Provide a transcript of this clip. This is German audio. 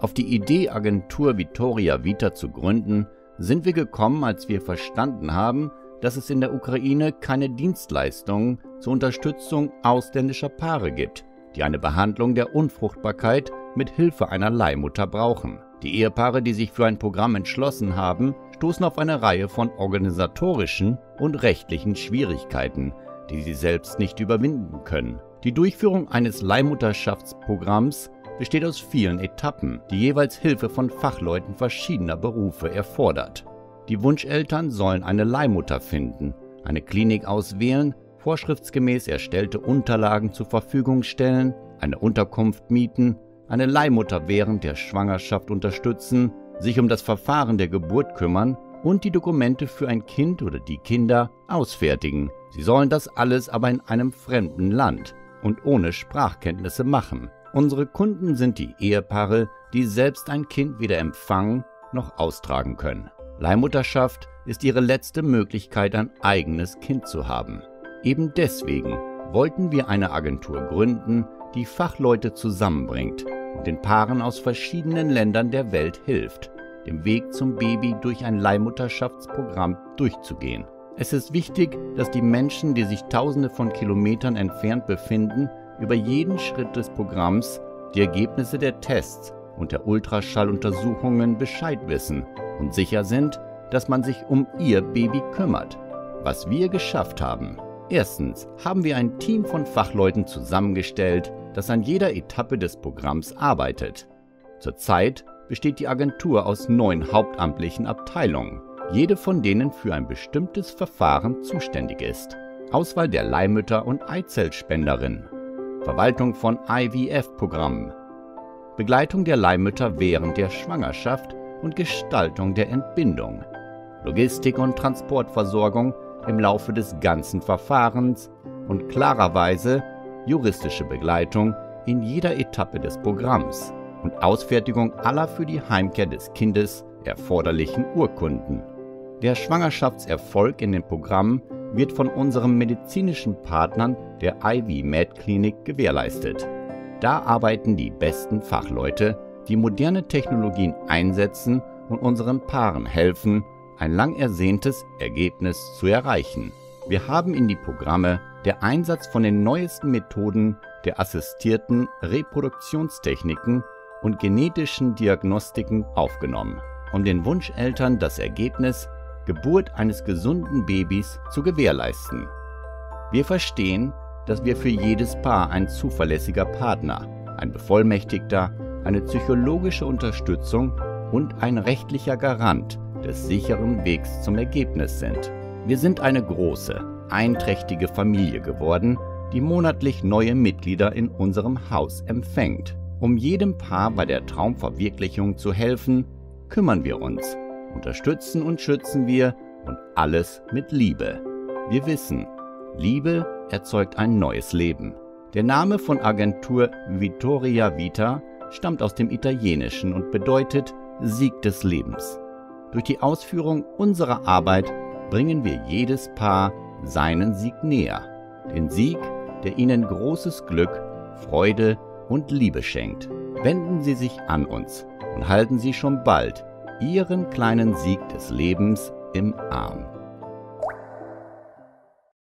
Auf die Idee, Agentur Vittoria Vita zu gründen, sind wir gekommen, als wir verstanden haben, dass es in der Ukraine keine Dienstleistungen zur Unterstützung ausländischer Paare gibt, die eine Behandlung der Unfruchtbarkeit mit Hilfe einer Leihmutter brauchen. Die Ehepaare, die sich für ein Programm entschlossen haben, stoßen auf eine Reihe von organisatorischen und rechtlichen Schwierigkeiten, die sie selbst nicht überwinden können. Die Durchführung eines Leihmutterschaftsprogramms besteht aus vielen Etappen, die jeweils Hilfe von Fachleuten verschiedener Berufe erfordert. Die Wunscheltern sollen eine Leihmutter finden, eine Klinik auswählen, vorschriftsgemäß erstellte Unterlagen zur Verfügung stellen, eine Unterkunft mieten, eine Leihmutter während der Schwangerschaft unterstützen, sich um das Verfahren der Geburt kümmern und die Dokumente für ein Kind oder die Kinder ausfertigen. Sie sollen das alles aber in einem fremden Land und ohne Sprachkenntnisse machen. Unsere Kunden sind die Ehepaare, die selbst ein Kind weder empfangen noch austragen können. Leihmutterschaft ist ihre letzte Möglichkeit, ein eigenes Kind zu haben. Eben deswegen wollten wir eine Agentur gründen, die Fachleute zusammenbringt und den Paaren aus verschiedenen Ländern der Welt hilft, den Weg zum Baby durch ein Leihmutterschaftsprogramm durchzugehen. Es ist wichtig, dass die Menschen, die sich tausende von Kilometern entfernt befinden, über jeden Schritt des Programms, die Ergebnisse der Tests und der Ultraschalluntersuchungen Bescheid wissen und sicher sind, dass man sich um ihr Baby kümmert. Was wir geschafft haben. Erstens haben wir ein Team von Fachleuten zusammengestellt, das an jeder Etappe des Programms arbeitet. Zurzeit besteht die Agentur aus neun hauptamtlichen Abteilungen, jede von denen für ein bestimmtes Verfahren zuständig ist. Auswahl der Leihmütter und Eizellspenderinnen, Verwaltung von IVF-Programmen, Begleitung der Leihmütter während der Schwangerschaft und Gestaltung der Entbindung, Logistik und Transportversorgung im Laufe des ganzen Verfahrens und klarerweise juristische Begleitung in jeder Etappe des Programms und Ausfertigung aller für die Heimkehr des Kindes erforderlichen Urkunden. Der Schwangerschaftserfolg in den Programmen wird von unseren medizinischen Partnern der IV Med Klinik gewährleistet. Da arbeiten die besten Fachleute, die moderne Technologien einsetzen und unseren Paaren helfen, ein lang ersehntes Ergebnis zu erreichen. Wir haben in die Programme der Einsatz von den neuesten Methoden der assistierten Reproduktionstechniken und genetischen Diagnostiken aufgenommen, um den Wunscheltern das Ergebnis Geburt eines gesunden Babys zu gewährleisten. Wir verstehen, dass wir für jedes Paar ein zuverlässiger Partner, ein Bevollmächtigter, eine psychologische Unterstützung und ein rechtlicher Garant des sicheren Wegs zum Ergebnis sind. Wir sind eine große, einträchtige Familie geworden, die monatlich neue Mitglieder in unserem Haus empfängt. Um jedem Paar bei der Traumverwirklichung zu helfen, kümmern wir uns unterstützen und schützen wir und alles mit Liebe. Wir wissen, Liebe erzeugt ein neues Leben. Der Name von Agentur Vittoria Vita stammt aus dem Italienischen und bedeutet Sieg des Lebens. Durch die Ausführung unserer Arbeit bringen wir jedes Paar seinen Sieg näher. Den Sieg, der ihnen großes Glück, Freude und Liebe schenkt. Wenden Sie sich an uns und halten Sie schon bald Ihren kleinen Sieg des Lebens im Arm.